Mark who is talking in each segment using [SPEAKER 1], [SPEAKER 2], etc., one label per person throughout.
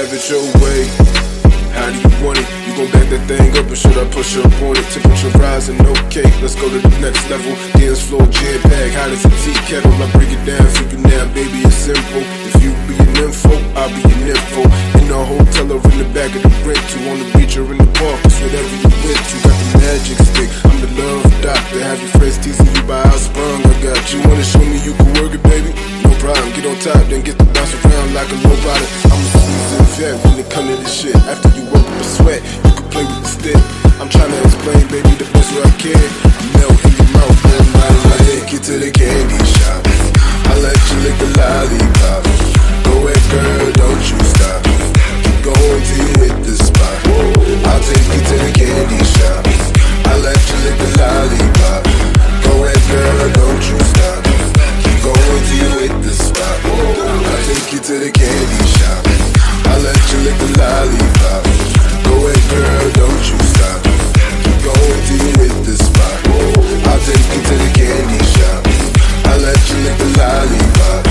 [SPEAKER 1] have it your way. How do you want it? You gon' back that thing up or should I push up on it? Temperature rising, okay, let's go to the next level. Dance floor, jam bag, hot as a tea kettle. I break it down for you now, baby, it's simple. If you be an info, I'll be an info. In the hotel or in the back of the rental, on the beach or in the park, it's whatever you went to. Got the magic stick, I'm the love doctor. Have your friends teasing you by how sprung I got you. Wanna show me you can work it, baby? No problem, get on top, then get to bounce around like a robot. I'm a vet when it come to this shit. After you work up a sweat, you can play with the stick. I'm trying to explain, baby, the best way I can. I melt in your mouth. I take you to the candy shop. I let you lick the lollipop. Go ahead, girl, don't you stop. Keep going till you hit the spot. I'll take you to the candy shop. I let you lick the lollipop. Go ahead, girl, don't you stop. Going you hit the spot. I'll take you to the candy shop. I let you lick the lollipop. Go ahead, girl, don't you stop. Keep going till you hit the spot. I'll take you to the candy shop. I let you lick the lollipop.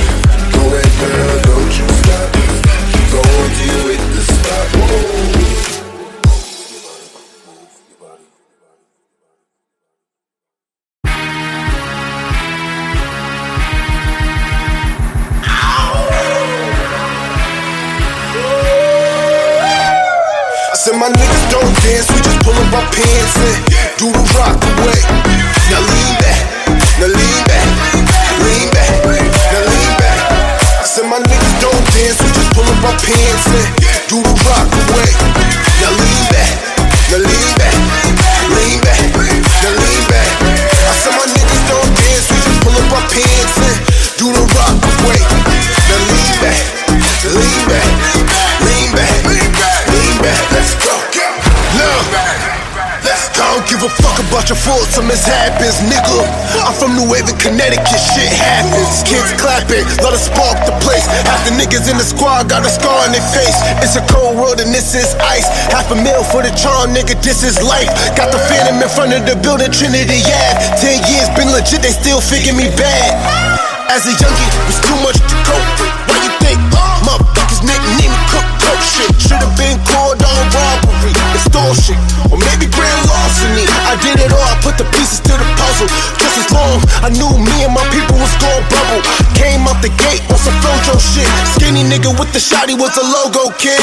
[SPEAKER 1] Go ahead, girl, don't you stop. Keep going till you hit the spot. My niggas don't dance, we just pull up our pants and do the rock away. Now lean back, now lean back, lean back, now lean back. I said my niggas don't dance, we just pull up our pants and do the rock away. Now lean back, now lean back, lean back, now lean back. I said my niggas don't dance, we just pull up our pants and do the rock away. Now lean back, lean back, give a fuck about your faults or mishaps, nigga. I'm from New Haven, Connecticut. Shit happens. Kids clapping, let us spark the place. Half the niggas in the squad got a scar on their face. It's a cold world and this is ice. Half a mil for the charm, nigga. This is life. Got the phantom in front of the building, Trinity Ave. Ten years been legit, they still figure me bad. As a youngie, it's too much to cope with. You think motherfuckers nickname me cook coke shit? Should've been called on robbery, extortion, or maybe grand larceny. I did it all, I put the pieces to the puzzle. Just as long I knew me and my people was gon' bubble. Came out the gate on some Flojo shit. Skinny nigga with the shotty was a logo kid.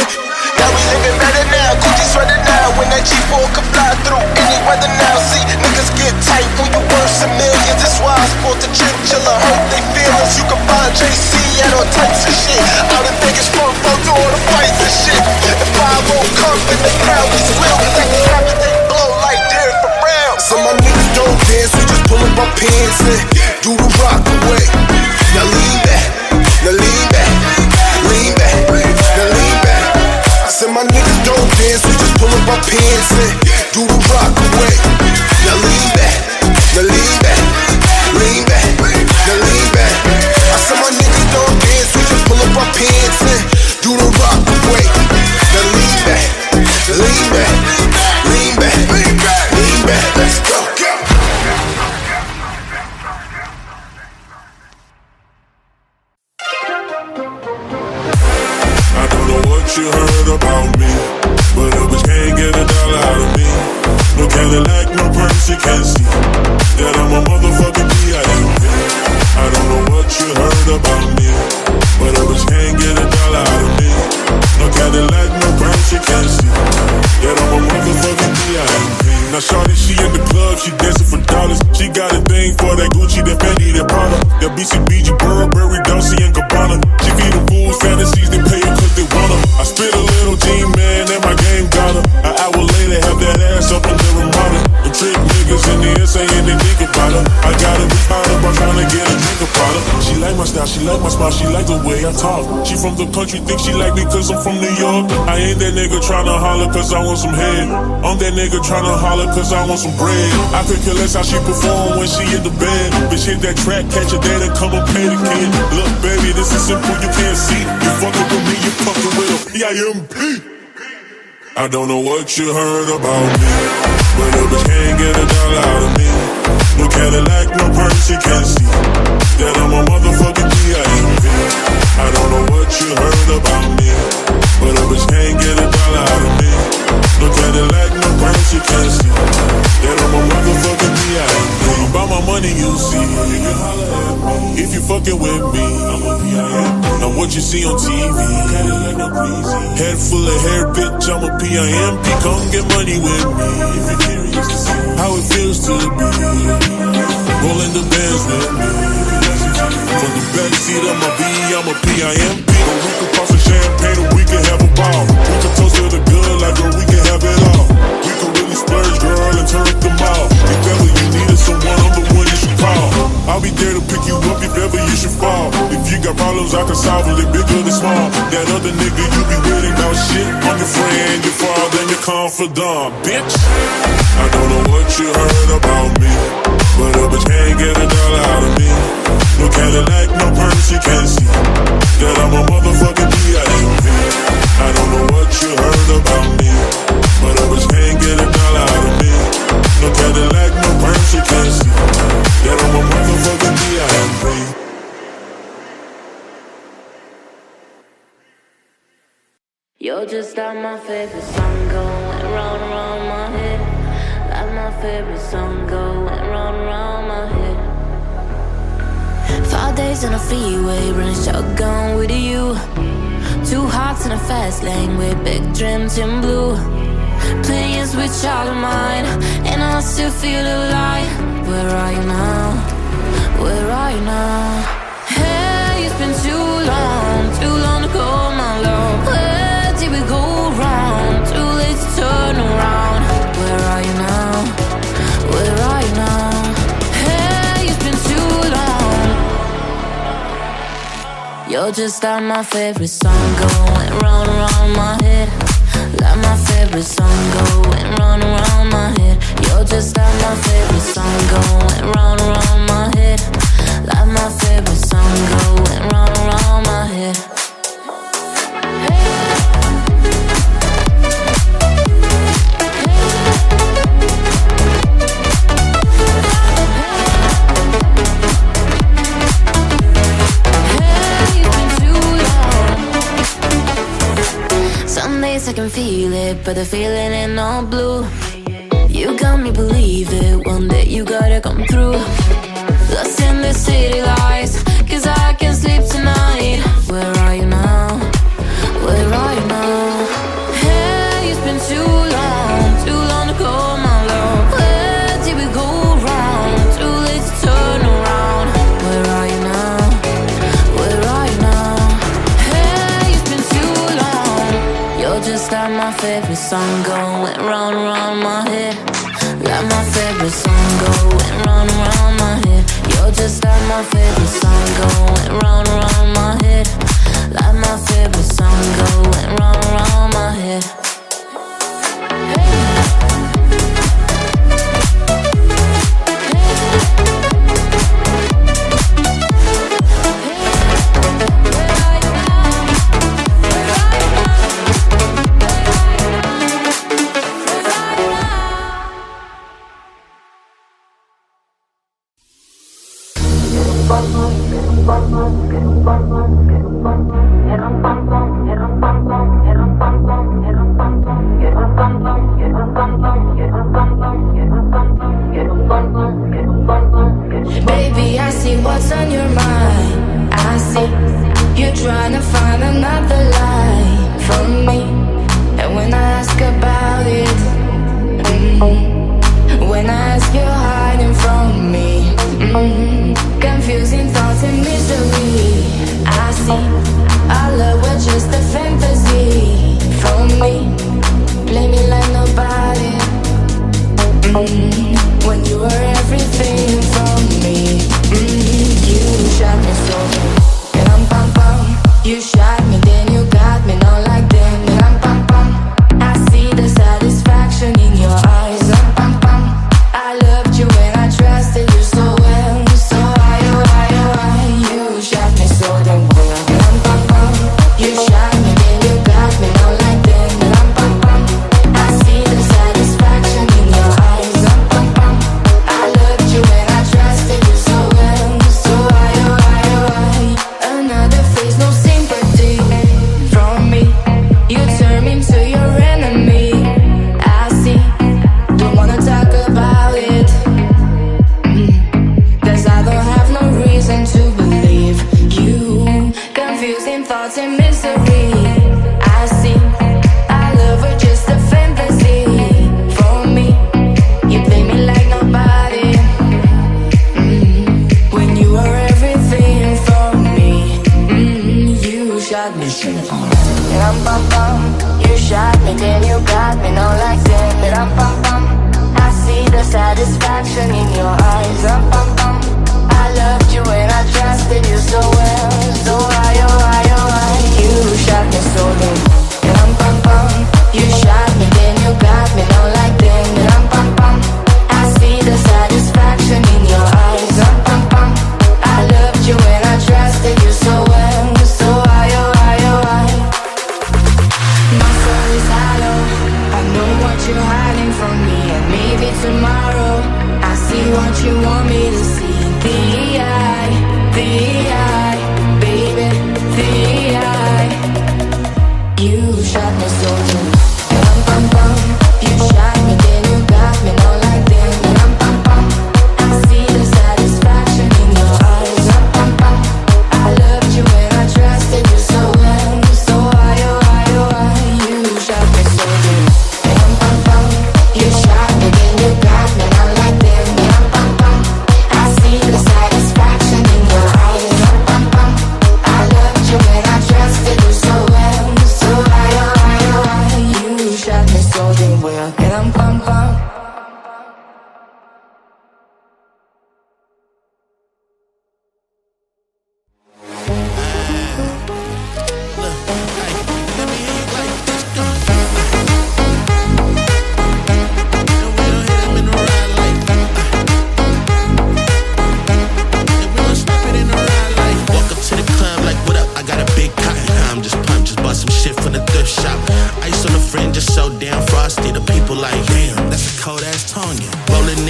[SPEAKER 1] Now we living better now, Gucci sweater now. When that G4 can fly through any weather now. See, niggas get tight when you worth some millions. That's why I sport the chinchilla. Hurt they feelings. You can find JC at all types of shit. Out in Vegas, front row to all the fights and shit. If I won't come, then the crowd is. Let the rappers they blow like Derek for real. So my niggas don't dance, we just pull up our pants and do the rock away. Pants and do the rock away. Now lean back,
[SPEAKER 2] from the country, think she like me cause I'm from New York. I ain't that nigga tryna holler cause I want some head. I'm that nigga tryna holler cause I want some bread. I could care less how she perform when she in the bed. Bitch hit that track, catch a date and come and pay the kid. Look, baby, this is simple, you can't see. You fucking with me, you fucking with a P-I-M-P. I don't know what you heard about me, but a bitch can't get a dollar out of me. No Cadillac, no purse, you can't see that I'm a motherfucking D.I.M.P. I don't know what you heard about me, but a can't get a dollar out of me. No that I'm a motherfucking. About my money, you see. If you fucking with me. I'm a what you see on TV. Head full of hair, bitch, I'm a. Come get money with me how it feels to be rolling the bands with me. From the backseat of my V, I'm a P.I.M.P. Or we could pop some champagne or we could have a ball. We could toast to the good like girl, we can have it all. We could really splurge, girl, and turn up the mall. If ever you needed someone, I'm the one you should call. I'll be there to pick you up if ever you should fall. If you got problems, I can solve them, big or small. That other nigga you be worried about shit. I'm your friend, your father, your confidant, bitch. I don't know what you heard about me, but a bitch can't get a dollar out of me. No Cadillac, no purse, you can't see that I'm a motherfucking D.I.M.P. I don't know what you heard about me, but a bitch can't get a dollar out of me. No Cadillac, no purse, you can't see that I'm a motherfucking D.I.M.P.
[SPEAKER 3] You're just like my favorite song going round and round my head. Like my favorite song going round and round my head. Five days on a freeway, running shotgun with you. Two hearts in a fast lane with big dreams in blue. Playing sweet child of mine, and I still feel alive. Where are you now? Where are you now? You're just like my favorite song going round and round my head. Like my favorite song going round and round my head. You're just like my favorite song going round and round my head. Like my favorite song going round and round my head. Days I can feel it, but the feeling ain't all blue. You got me believe it, one day you gotta come through. Lost in the city lights, cause I can't sleep tonight. Where are you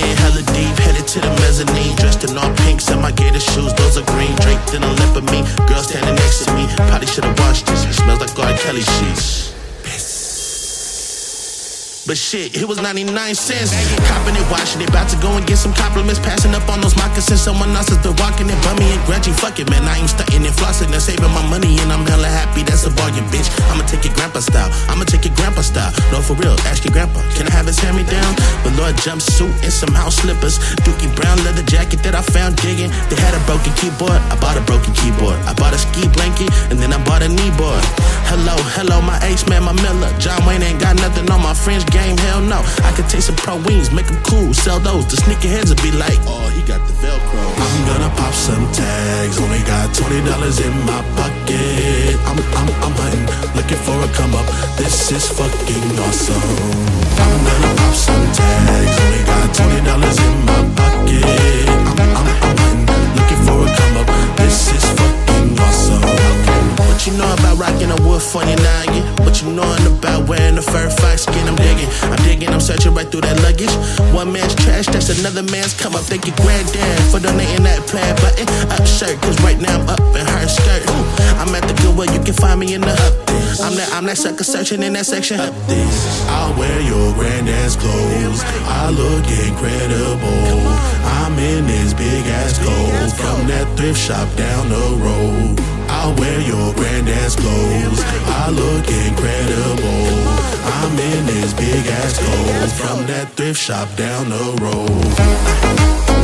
[SPEAKER 3] in hella deep, headed to the mezzanine. Dressed in all pink, some my gator shoes, those
[SPEAKER 4] are green. Draped in a lip of me, girl standing next to me. Probably should've watched this, smells like R. Kelly sheets
[SPEAKER 5] shit. It was 99 cents. Copping it, washing it. About to go and get some compliments. Passing up on those moccasins. Someone else is the walking it. Bummy and grudgy. Fuck it, man. I ain't stunting and flossing and saving my money. And I'm hella happy. That's a bargain, bitch. I'ma take it grandpa style. I'ma take it grandpa style. No, for real. Ask your grandpa. Can I have his hand me down? Lord jumpsuit and some house slippers. Dookie brown leather jacket that I found digging. They had a broken keyboard. I bought a broken keyboard. I bought a ski blanket and then I bought a kneeboard. Hello, hello, my ace man, my Miller. John Wayne ain't got nothing on my French game. Hell no. I could take some pro wings, make them cool, sell those. The sneakerheads will be like, oh, he got the Velcro. I'm gonna pop some tags. Only got $20 in my pocket. I'm, I'm, I'm hunting, looking for a come up. This is fucking awesome. I'm gonna pop some tags. Only got $20 in my pocket. I'm, I'm, I'm hunting, looking for a come up. What you know about rocking a wood 49? What you knowin' about wearing a fur fox skin? I'm digging, I'm digging, I'm searching right through that luggage. One man's trash, that's another man's come up. Thank you, granddad, for donating that plaid button up shirt. Cause right now I'm up in her skirt. I'm at the Goodwill, you can find me in the up I'm that, I'm that sucker searching in that section. Up this. I'll wear your granddad's clothes. I look incredible. I'm in this big ass coat from that thrift shop down the road. I'll wear your granddad's clothes. I look incredible. I'm in this big ass coat from that thrift shop down the road.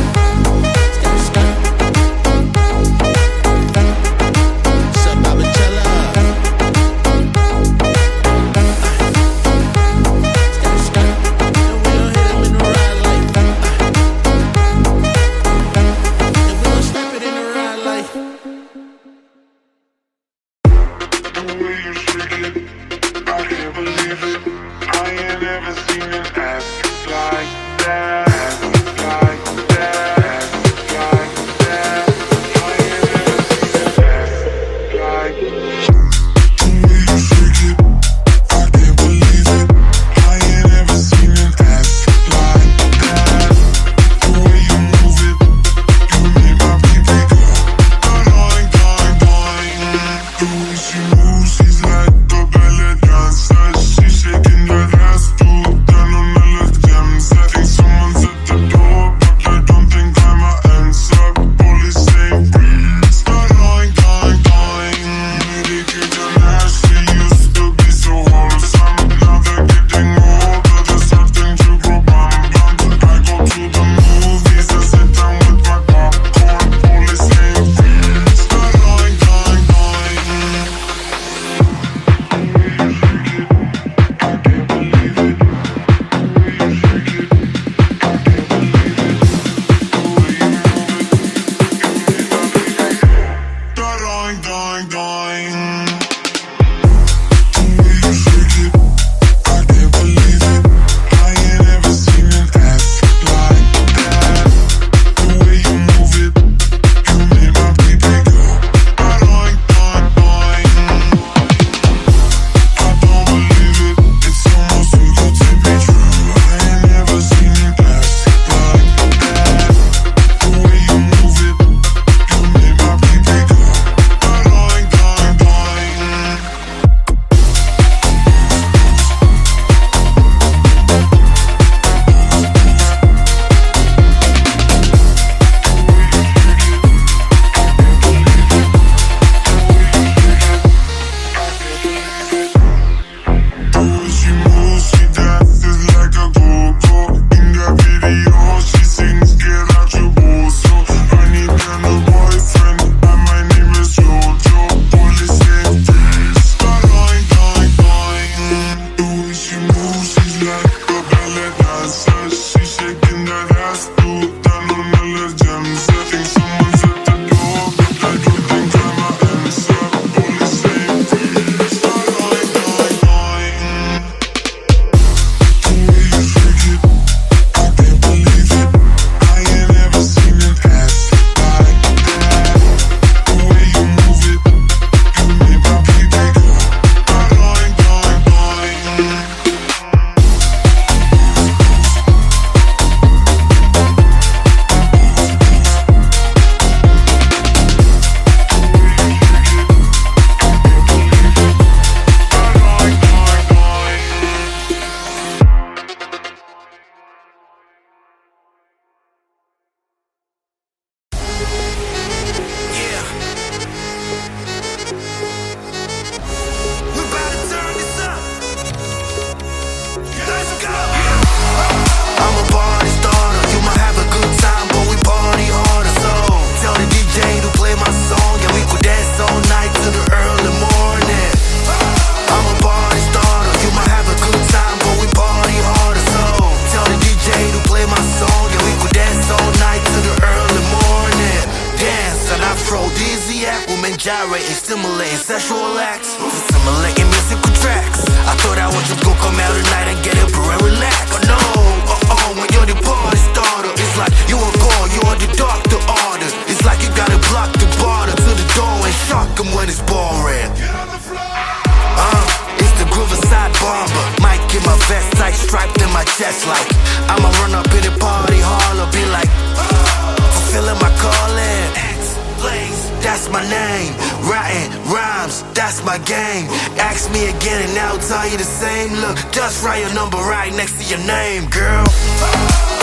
[SPEAKER 6] My game. Ask me again and I'll tell you the same. Look, just write your number right next to your name, girl.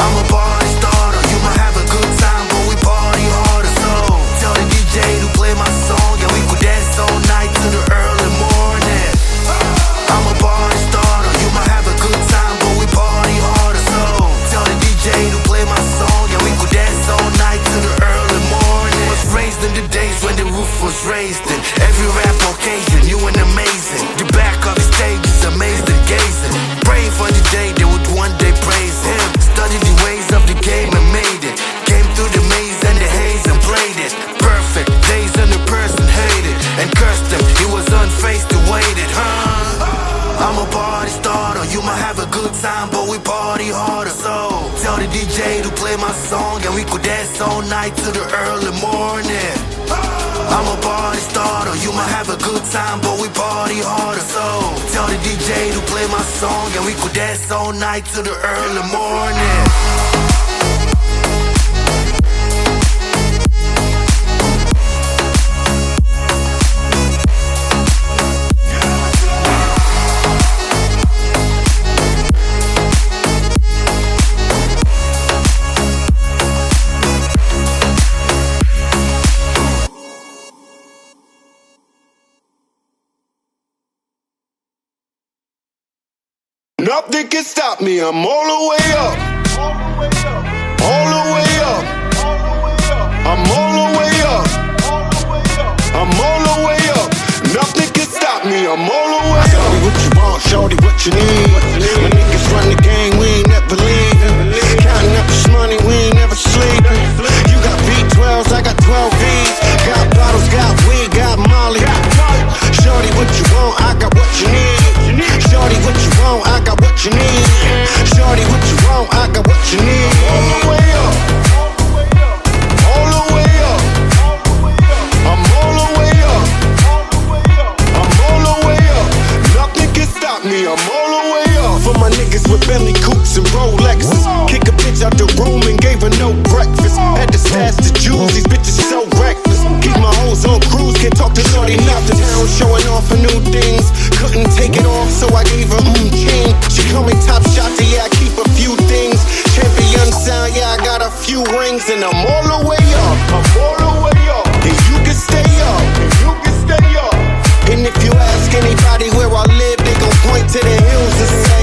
[SPEAKER 6] I'm a party starter. You might have a good time, but we party harder. So tell the DJ to play my song, and we could dance all night to the early morning. I'm a party starter. You might have a good time, but we party harder. So tell the DJ to play my song, and we could dance all night to the early morning. Was raised in the days when the roof was raised, every rap occasion, you and amazing. The back of the stage is amazed and gazing. Praying for the day they would one day praise him. Studied the ways of the game and made it. Came through the maze and the haze and played it. Perfect days and the person hated and cursed him. He was unfaced and waited, huh? I'm a party starter. You might have a good time, but we party harder. So tell the DJ to play my song, and we could dance all night to the early morning. I'm a party starter. You might have a good time, but we party harder. So tell the DJ to play my song, and we could dance all night to the early morning.
[SPEAKER 7] Nothing can stop me. I'm all the way up. All the way up. I'm all the way up. I'm all the way up. Nothing can stop me. I'm all the way up. Shorty, what you want? Shorty, what you need? My niggas run the game. We ain't never leaving. Counting up this money. We ain't never sleeping. You got V12s. I got 12 Vs. Got bottles. Got weed. Got Molly. Shorty, what you want? I got what you need. Shorty, what you want? You need. Shorty, what you want? I got what you need. All the way up. All the way up. I'm all the way up. I'm all the way up. Nothing can stop me. I'm all the way up. For my niggas with Bentley Coops and Rolexes. Kick a bitch out the room and gave her no breakfast. Had to stash the jewels. These bitches so reckless. Keep my hoes on cruise. Can't talk to shorty nothing. Town showing off for new things. Couldn't take it off, so I gave her mm king. She call me top shot, yeah, I keep a few things. Champion sound, yeah, I got a few rings, and I'm all the way up. I'm all the way up. And you can stay up. And you can stay up. And if you ask anybody where I live, they gon' point to the hills and say,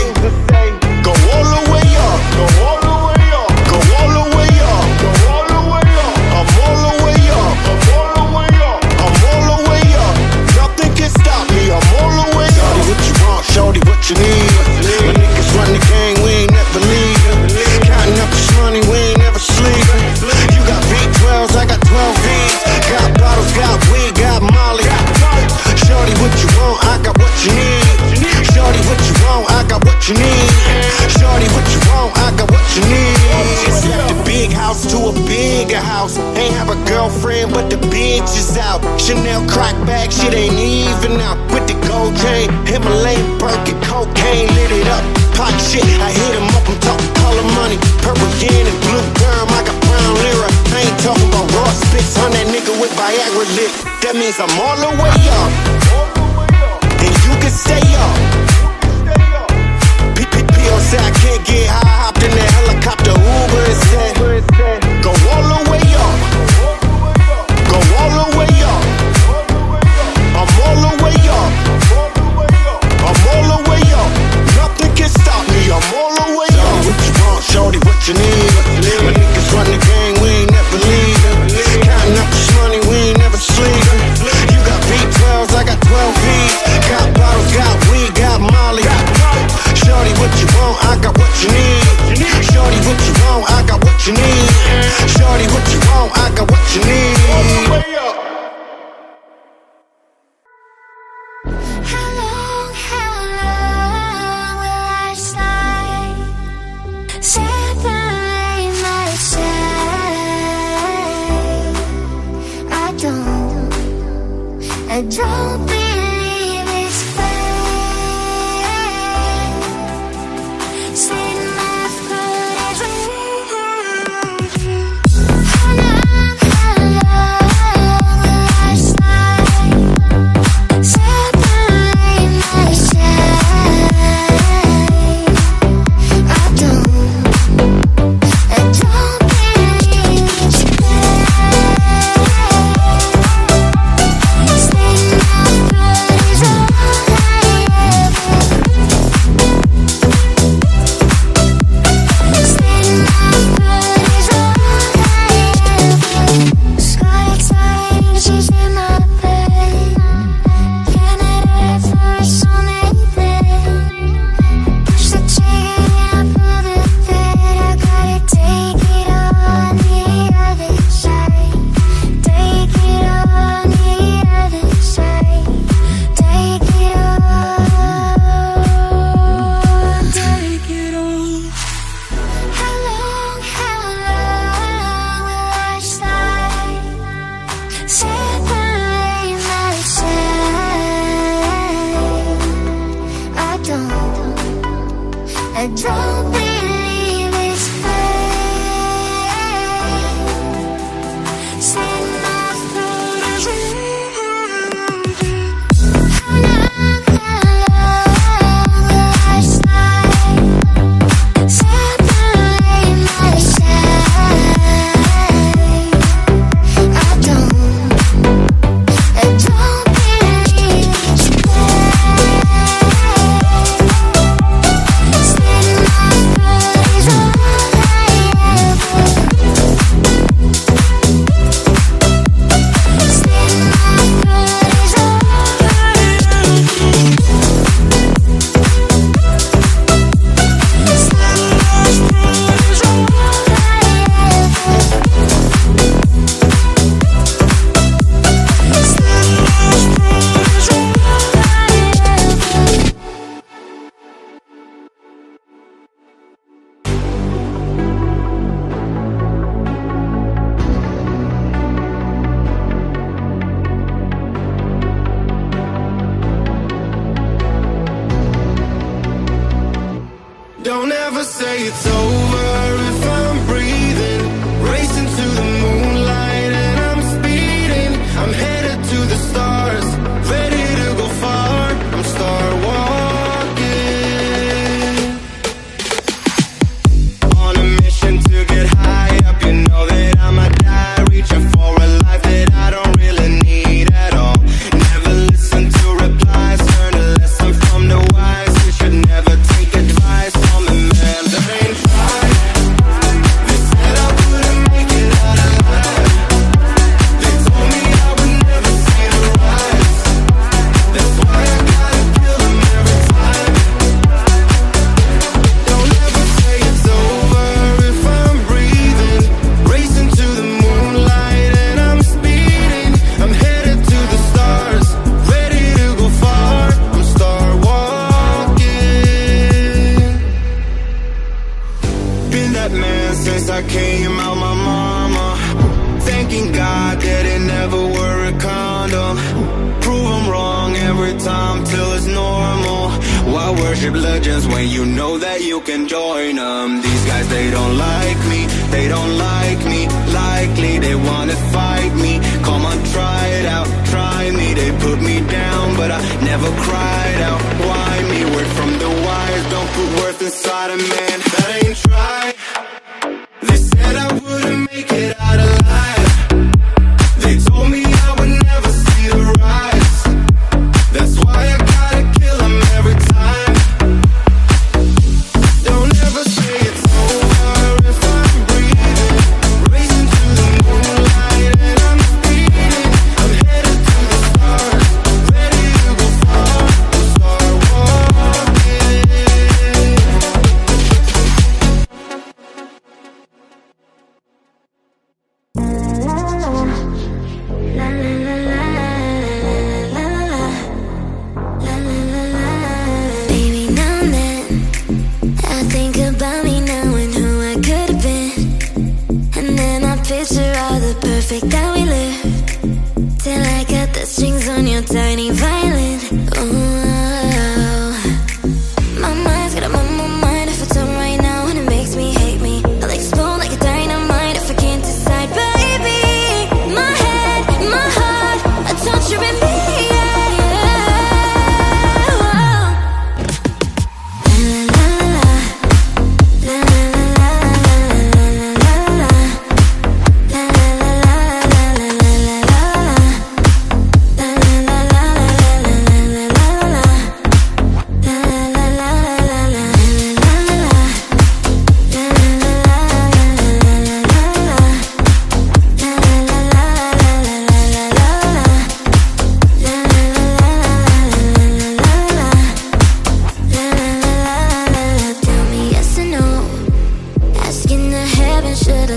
[SPEAKER 8] of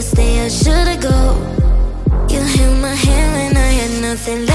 [SPEAKER 9] Stay or should I go. You held my hand when I had nothing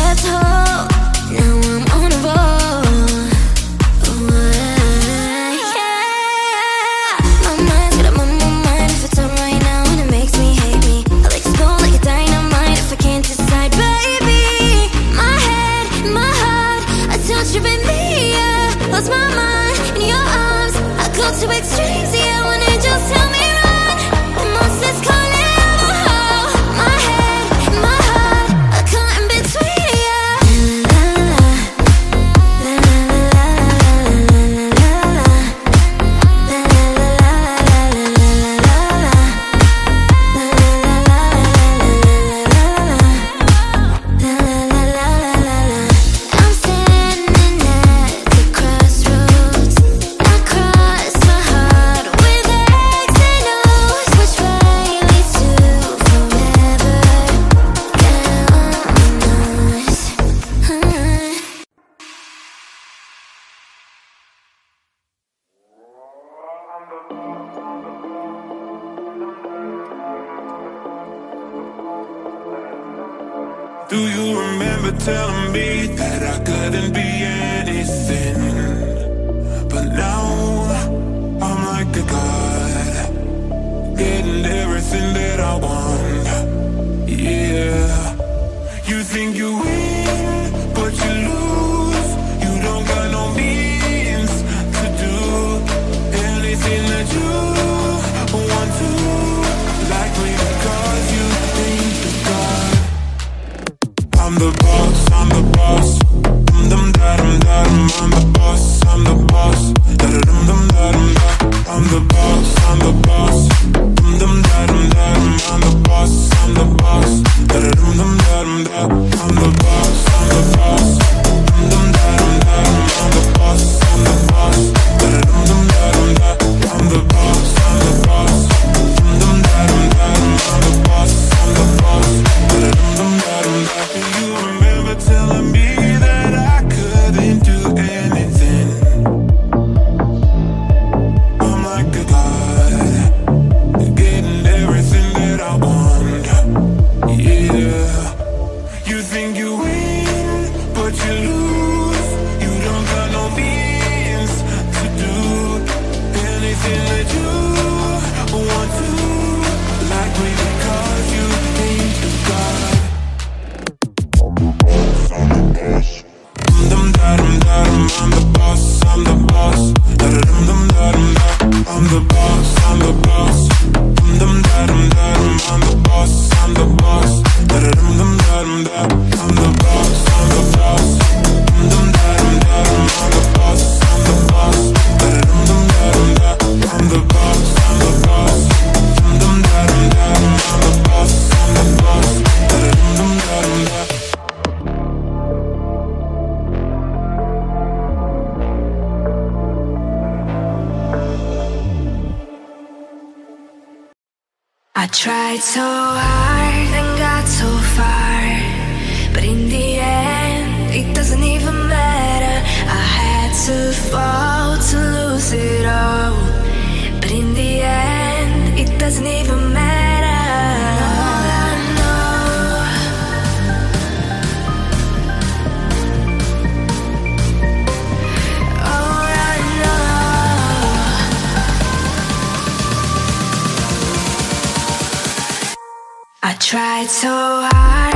[SPEAKER 9] I
[SPEAKER 10] tried so hard I tried so hard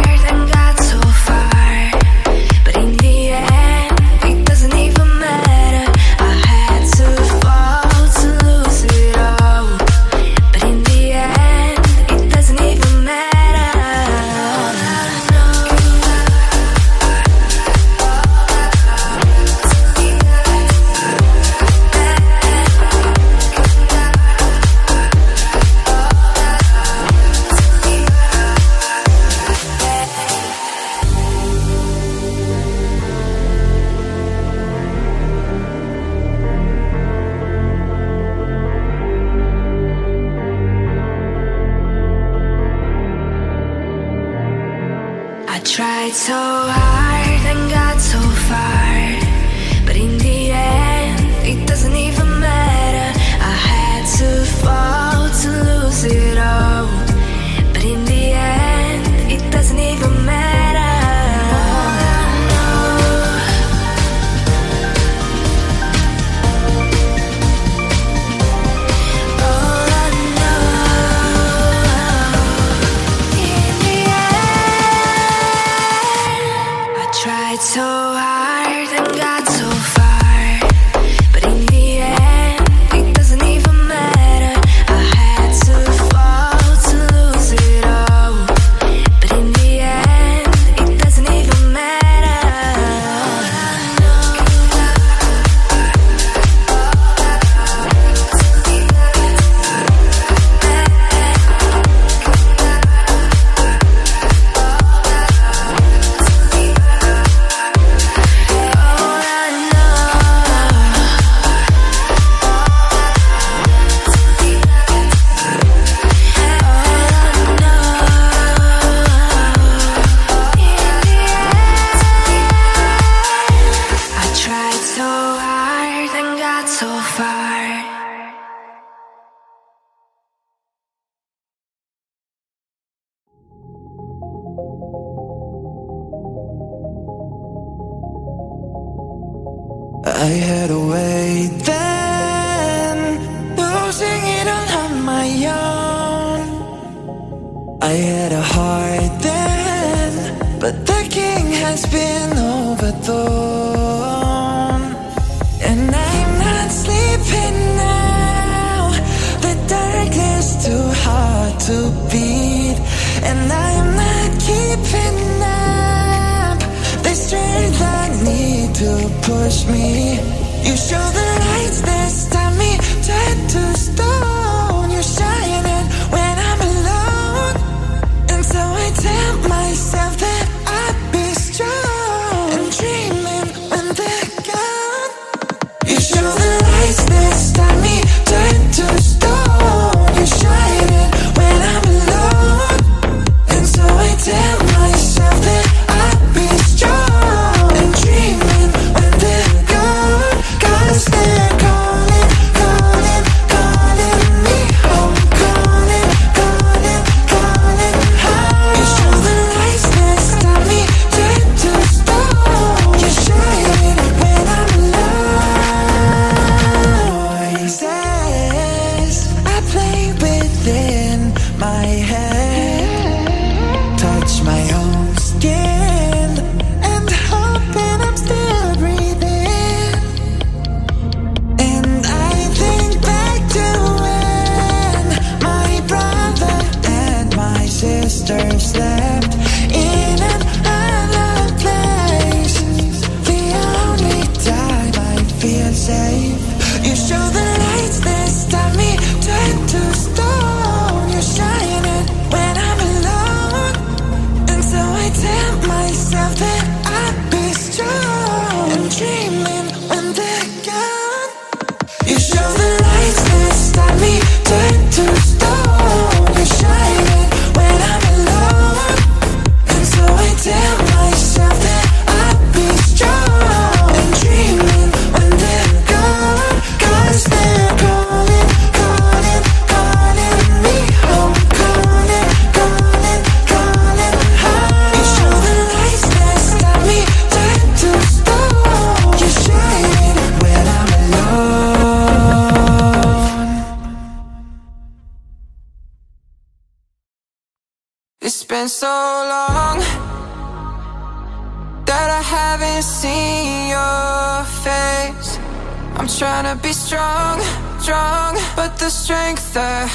[SPEAKER 10] so hard and got so far. I had
[SPEAKER 11] a way then, losing it all on my own. I had a heart then, but the king has been overthrown. to push me. You show the lights that.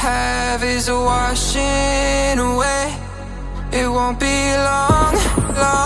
[SPEAKER 11] have is washing away. It won't be long, long.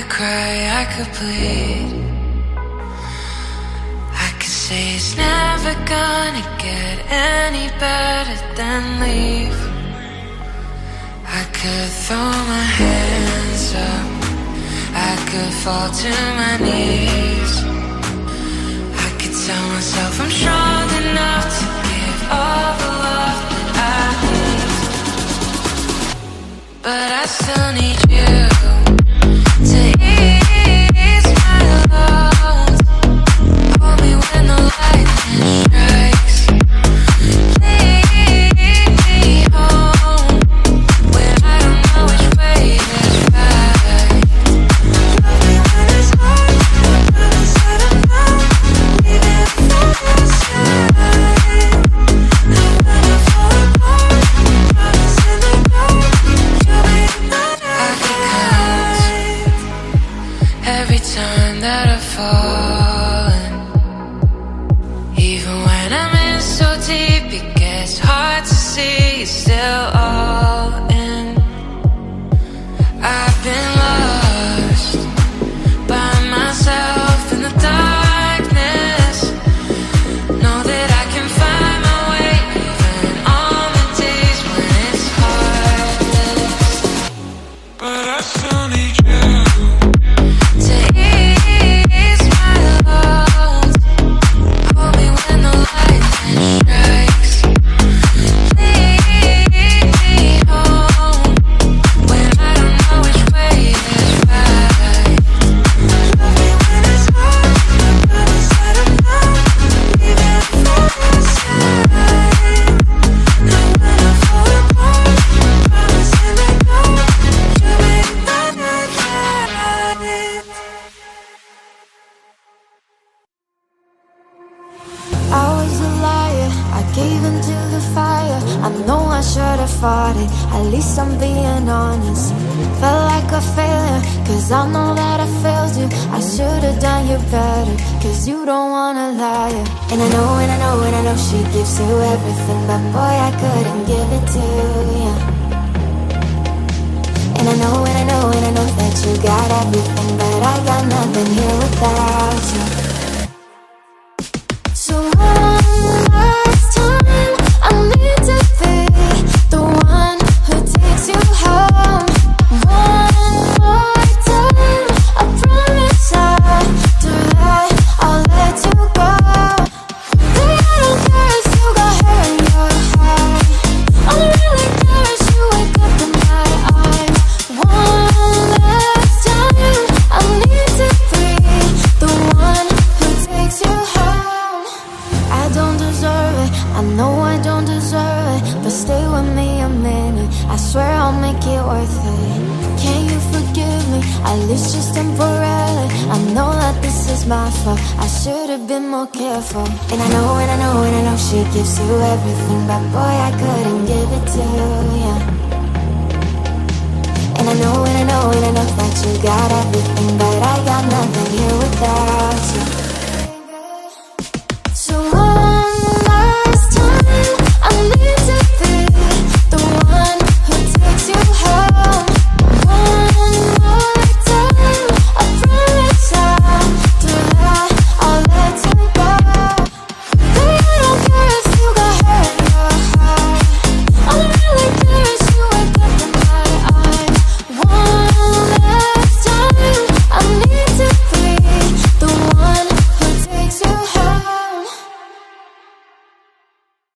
[SPEAKER 3] could cry, I could plead. I could say it's never gonna get any better than leave. I could throw my hands up. I could fall to my knees. I could tell myself I'm strong enough to give all the love that I need. But I still need you.
[SPEAKER 12] Bye. Still